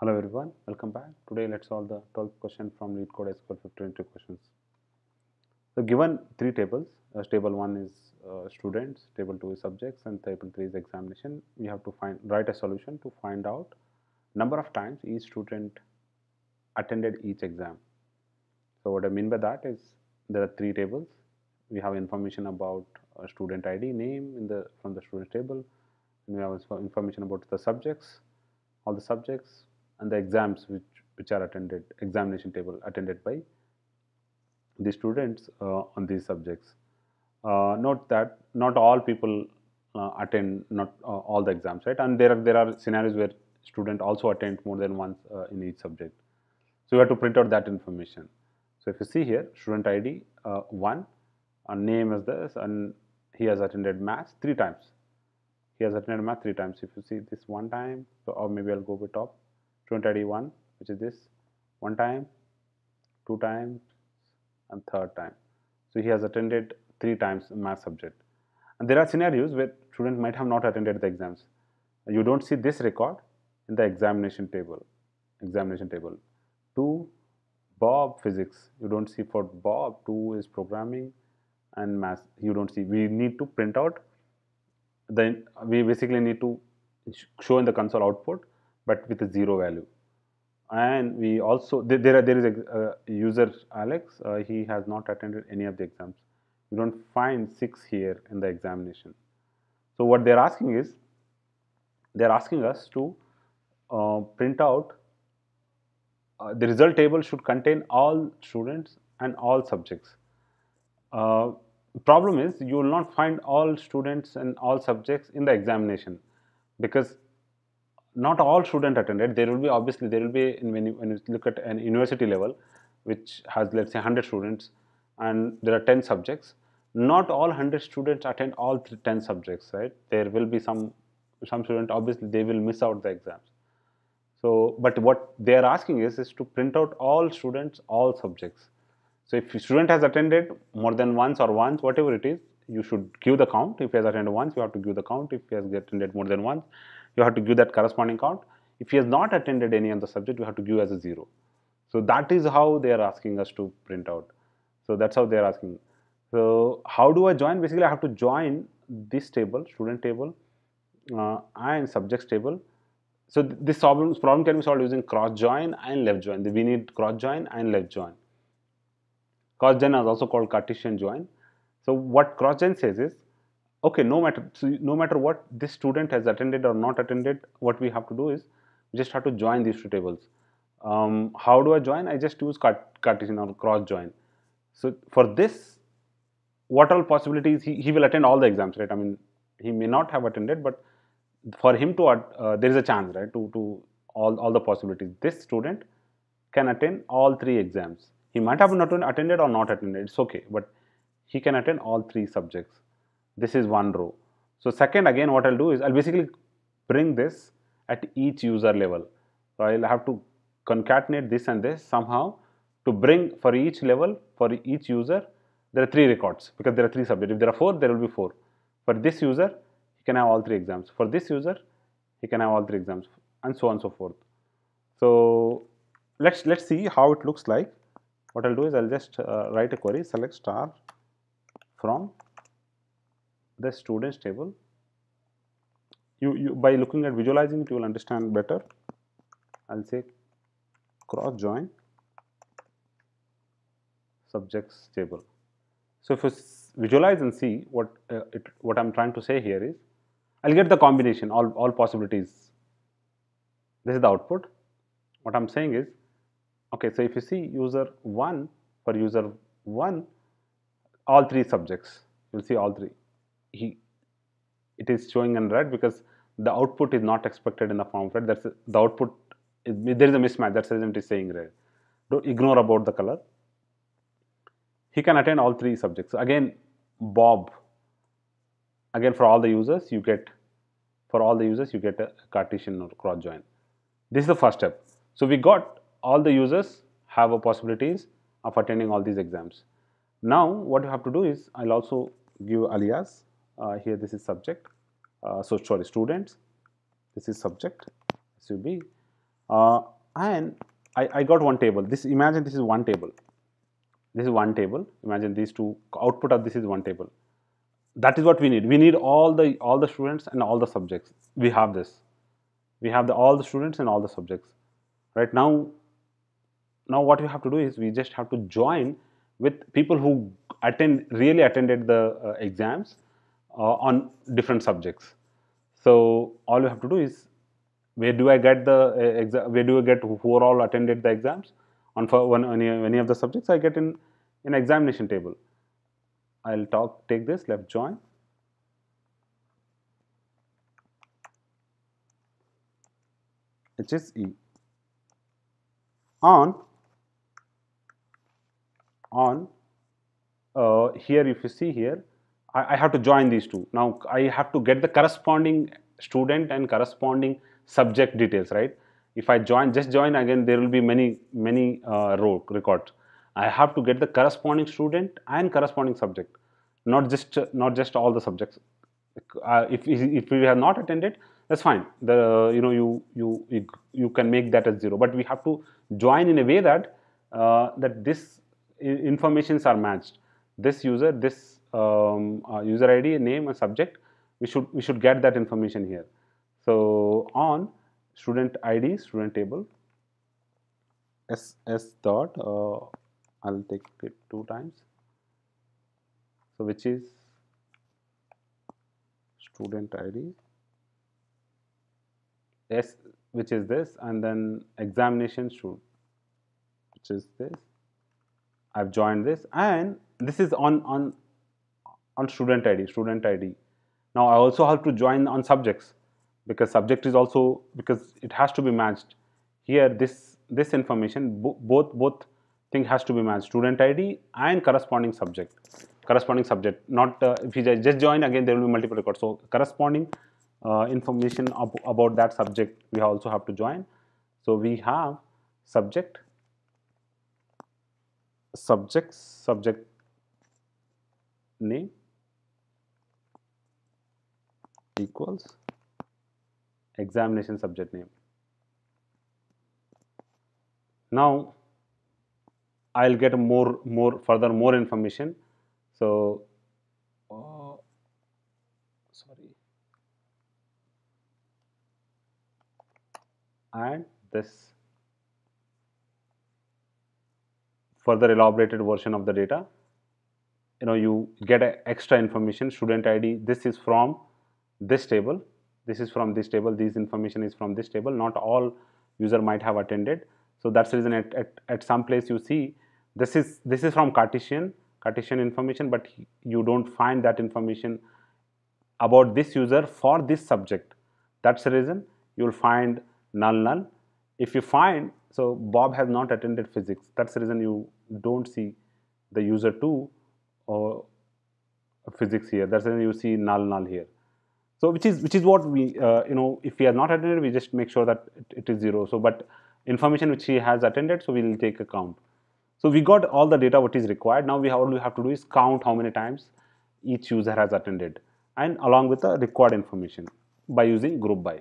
Hello everyone, welcome back. Today let's solve the 12th question from LeetCode SQL 52 questions. So given three tables, uh, table 1 is uh, students, table 2 is subjects and table 3 is examination. We have to find write a solution to find out number of times each student attended each exam. So what I mean by that is there are three tables. We have information about a student ID name in the from the student table and we have information about the subjects, all the subjects and the exams which, which are attended, examination table attended by the students uh, on these subjects. Uh, note that not all people uh, attend not uh, all the exams, right? And there are, there are scenarios where student also attend more than once uh, in each subject. So you have to print out that information. So if you see here, student ID uh, 1, name is this and he has attended maths 3 times. He has attended math 3 times. If you see this one time, so, or maybe I'll go with top student ID 1 which is this one time, two times and third time. So he has attended three times math subject. And there are scenarios where student might have not attended the exams. You don't see this record in the examination table. Examination table. Two, Bob physics. You don't see for Bob. Two is programming and math. You don't see. We need to print out. Then we basically need to show in the console output but with a zero value. And we also there there, there is a uh, user Alex. Uh, he has not attended any of the exams. You don't find six here in the examination. So what they're asking is they're asking us to uh, print out uh, the result table should contain all students and all subjects. Uh, problem is you will not find all students and all subjects in the examination because not all student attended. There will be obviously there will be in when you, when you look at an university level, which has let's say 100 students, and there are 10 subjects. Not all 100 students attend all 10 subjects, right? There will be some some student obviously they will miss out the exams. So, but what they are asking is is to print out all students, all subjects. So, if a student has attended more than once or once, whatever it is, you should give the count. If he has attended once, you have to give the count. If he has attended more than once, you have to give that corresponding count. If he has not attended any of the subject, you have to give as a zero. So that is how they are asking us to print out. So that's how they are asking. So how do I join? Basically, I have to join this table, student table, uh, and subjects table. So th this problem, problem can be solved using cross join and left join. We need cross join and left join. Cross join is also called Cartesian join. So what cross join says is okay no matter so no matter what this student has attended or not attended what we have to do is we just have to join these two tables. Um, how do I join? I just use Cartesian or cross join. So for this what all possibilities he, he will attend all the exams right? I mean he may not have attended but for him to uh, there is a chance right to, to all, all the possibilities. This student can attend all three exams. He might have not attended or not attended it's okay but he can attend all three subjects this is one row. So second again what I'll do is I'll basically bring this at each user level. So I'll have to concatenate this and this somehow to bring for each level for each user there are three records because there are three subjects. If there are four there will be four. For this user he can have all three exams. For this user he can have all three exams and so on and so forth. So let's let's see how it looks like. What I'll do is I'll just uh, write a query select star from the students table you, you by looking at visualizing it you will understand better. I'll say cross join subjects table. So if you visualize and see what uh, it, what I'm trying to say here is I'll get the combination all, all possibilities. This is the output. What I'm saying is okay so if you see user 1 for user 1 all three subjects you'll see all three he it is showing in red because the output is not expected in the form of red. That's the output. Is, there is a mismatch. That's reason it is saying red. Don't ignore about the color. He can attend all three subjects. Again, Bob. Again, for all the users, you get for all the users you get a Cartesian or cross join. This is the first step. So we got all the users have a possibilities of attending all these exams. Now what you have to do is I'll also give alias here this is subject. Uh, so sorry students. This is subject. Be uh, and I, I got one table. This imagine this is one table. This is one table. Imagine these two output of this is one table. That is what we need. We need all the all the students and all the subjects. We have this. We have the all the students and all the subjects. Right now now what we have to do is we just have to join with people who attend really attended the uh, exams. uh, on different subjects so all you have to do is where do I get the uh, where do I get who all attended the exams on for one any, any of the subjects I get in in examination table. I'll talk take this left join. HSE on on uh, here if you see here I, I, have to join these two. Now I have to get the corresponding student and corresponding subject details right? If I join just join again there will be many many uh, row records. I have to get the corresponding student and corresponding subject not just not just all the subjects. Uh, if, if we have not attended that's fine. The you know you you you can make that as zero. But we have to join in a way that uh, that this informations are matched. This user this um, user id name and subject we should we should get that information here. So on student id student table s s dot uh, i'll take it two times. So which is student id s which is this and then examination should which is this. I've joined this and this is on on on student ID student ID now I also have to join on subjects because subject is also because it has to be matched. Here this this information both both thing has to be matched student ID and corresponding subject corresponding subject not uh, if you just join again there will be multiple records. So corresponding uh, information ab about that subject we also have to join. So, we have subject, subject, subject name equals examination subject name. Now, I will get more, more further more information. So, uh, sorry. and this further elaborated version of the data you know you get extra information student id this is from this table this is from this table this information is from this table. Not all user might have attended. So that's the reason at, at, at some place you see this is this is from cartesian cartesian information but you don't find that information about this user for this subject. That's the reason you will find null null. If you find, so Bob has not attended physics, that's the reason you don't see the user 2 or physics here, that's the reason you see null null here. So which is which is what we uh, you know if he has not attended we just make sure that it, it is zero. So but information which he has attended so we will take a count. So we got all the data what is required. Now we have, all we have to do is count how many times each user has attended and along with the required information by using group by.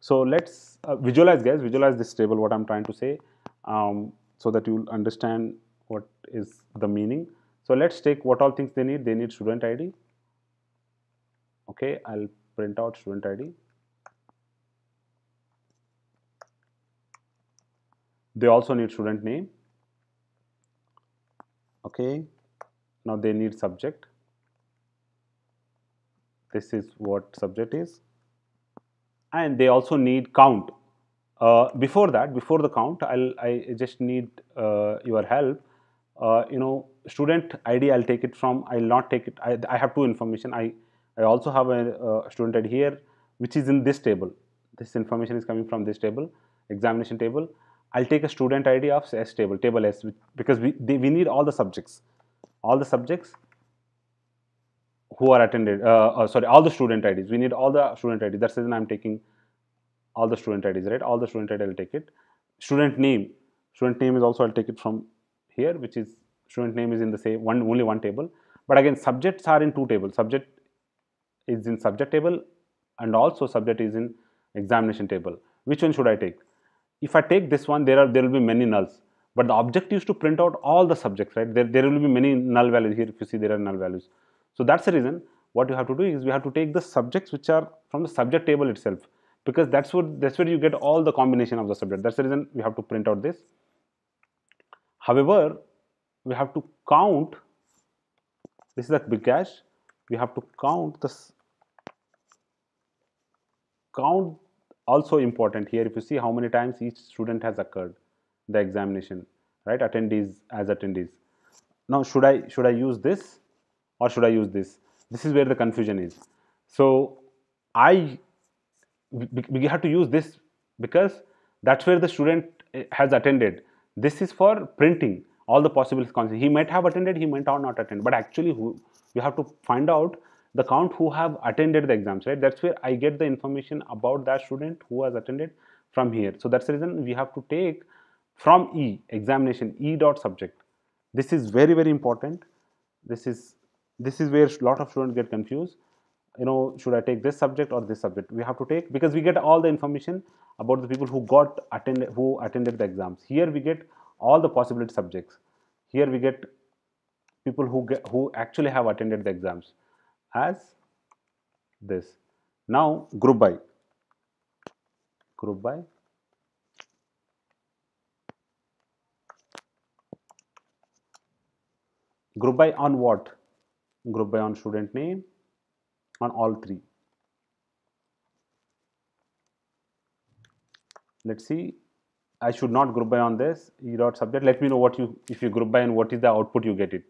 So let's uh, visualize guys, visualize this table what I'm trying to say um, so that you'll understand what is the meaning. So let's take what all things they need. They need student ID. Okay, I'll print out student ID. They also need student name. Okay, now they need subject. This is what subject is and they also need count. Uh, before that, before the count, I'll I just need uh, your help. Uh, you know, student ID I'll take it from. I'll not take it. I, I have two information. I I also have a uh, student ID here, which is in this table. This information is coming from this table, examination table. I'll take a student ID of S table, table S, because we they, we need all the subjects, all the subjects who are attended, uh, uh, sorry, all the student IDs. We need all the student IDs. That's the reason I'm taking all the student IDs, right? All the student ID, I'll take it. Student name, student name is also I'll take it from here, which is student name is in the same one only one table. But again, subjects are in two tables. Subject is in subject table, and also subject is in examination table. Which one should I take? if I take this one, there are there will be many nulls. But the objective is to print out all the subjects, right? There, there will be many null values here. If you see, there are null values. So that's the reason. What you have to do is we have to take the subjects which are from the subject table itself, because that's what that's where you get all the combination of the subject. That's the reason we have to print out this. However, we have to count. This is a big cache. We have to count this. Count also important here. If you see how many times each student has occurred the examination right? Attendees as attendees. Now should i should i use this or should i use this? This is where the confusion is. So i we, have to use this because that's where the student eh, has attended. This is for printing all the possible consequences he might have attended he might not attend but actually who you have to find out the count who have attended the exams right that's where i get the information about that student who has attended from here so that's the reason we have to take from E examination E dot subject. This is very very important. This is this is where a lot of students get confused. You know, should I take this subject or this subject? We have to take because we get all the information about the people who got attended who attended the exams. Here we get all the possibility subjects. Here we get people who get who actually have attended the exams as this. Now group by. Group by. Group by on what? Group by on student name on all three. Let's see I should not group by on this e dot subject. Let me know what you if you group by and what is the output you get it.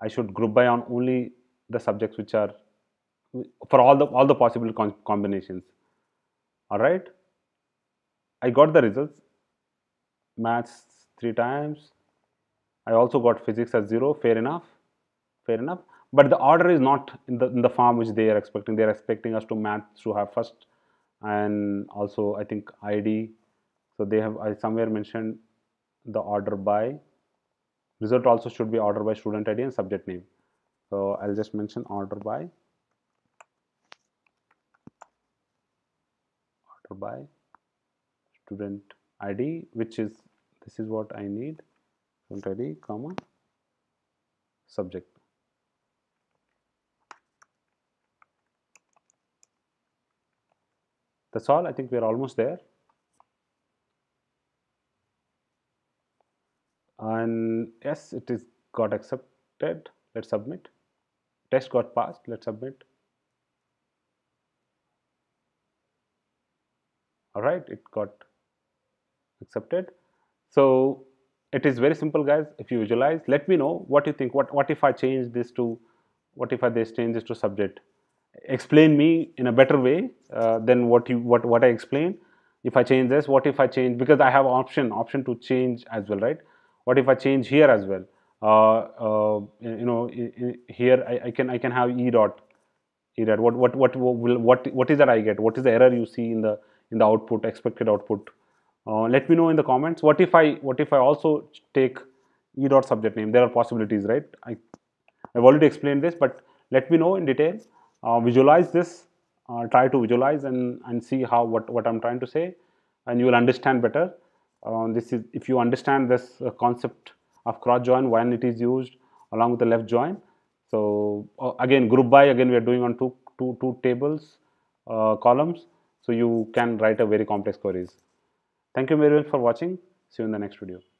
I should group by on only the subjects which are for all the all the possible combinations. All right? I got the results. Maths three times. I also got physics as 0, fair enough, fair enough. But the order is not in the, in the form which they are expecting. They are expecting us to maths to have first and also I think ID. So they have, I somewhere mentioned the order by, result also should be order by student ID and subject name. So I'll just mention order by, order by student ID, which is, this is what I need student id comma subject. That's all. I think we are almost there and yes it is got accepted. Let's submit. Test got passed. Let's submit. All right it got accepted. So it is very simple guys. If you visualize let me know what you think. What what if i change this to what if i change this to subject? Explain me in a better way uh, than what you what what i explained. If i change this what if i change? Because i have option option to change as well right what if i change here as well? Uh, uh, you know here I, I, can i can have e dot e dot. What what what will what what is that i get? What is the error you see in the in the output expected output? Uh, let me know in the comments. What if I what if I also take e dot subject name? There are possibilities right? I I've already explained this but let me know in detail. Uh, visualize this. Uh, try to visualize and and see how what what I'm trying to say and you will understand better uh, this is if you understand this uh, concept of cross join when it is used along with the left join so uh, again group by again we are doing on two two two tables columns so you can write a very complex queries Thank you very much for watching. See you in the next video.